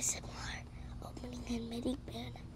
ASMR opening and mini bin.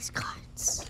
These cards.